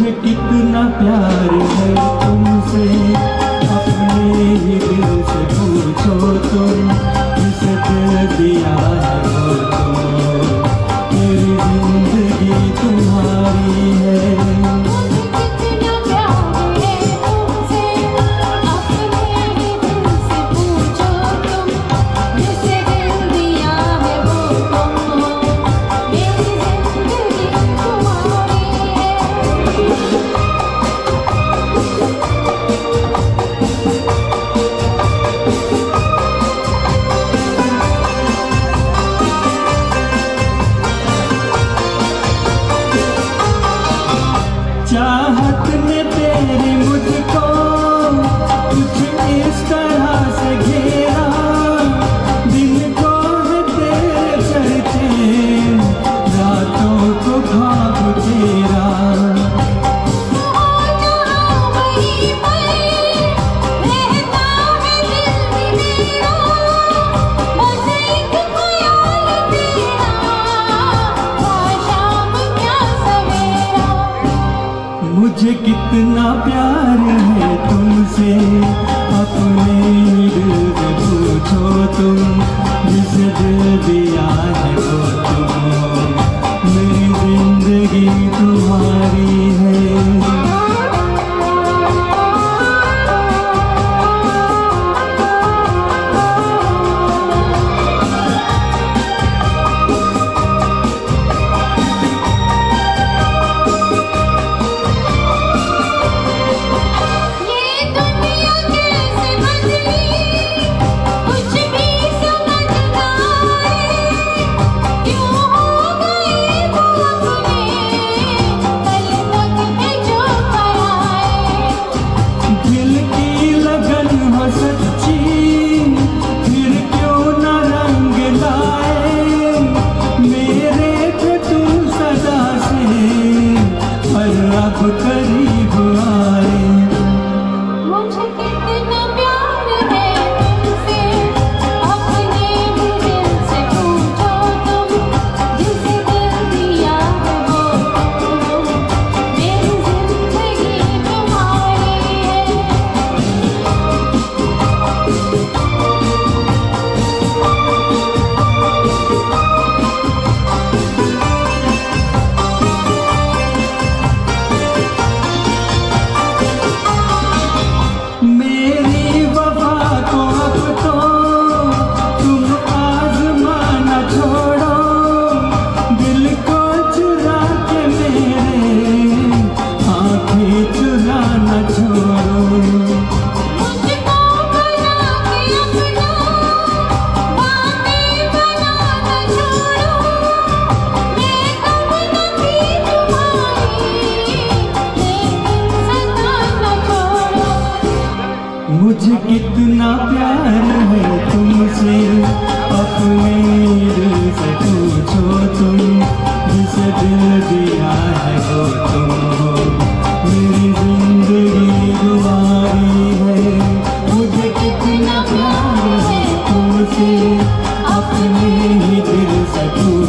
मुझे कितना प्यार है तुमसे। अपने ही दिल से पूछो तुम इसे दिया से मुझे कितना प्यार है तुमसे अपने से अपने ही दिल से